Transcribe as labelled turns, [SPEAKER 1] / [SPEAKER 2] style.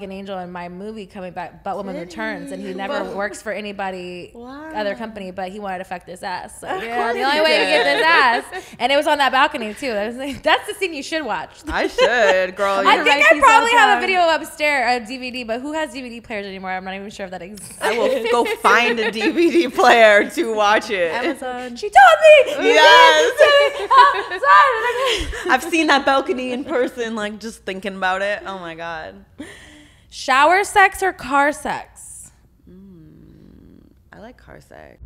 [SPEAKER 1] like an angel in my movie coming back, but Woman Returns, and he never
[SPEAKER 2] But-
[SPEAKER 1] works for anybody
[SPEAKER 2] Wow.
[SPEAKER 1] other company, but he wanted to fuck this ass. So, yeah, the only way to get this ass, and it was on that balcony too. That was like- that's the scene you should watch.
[SPEAKER 2] I should, girl.
[SPEAKER 1] I think I probably have a video upstairs, a DVD, but who has DVD players anymore? I'm not even sure if that exists.
[SPEAKER 2] I will go find a DVD player to watch it.
[SPEAKER 1] Amazon. She told me.
[SPEAKER 2] Yes.
[SPEAKER 1] Yes.
[SPEAKER 2] I've seen that balcony in person, like just thinking about it. Oh my god.
[SPEAKER 1] Shower sex or car sex?
[SPEAKER 2] Mm, I like car sex.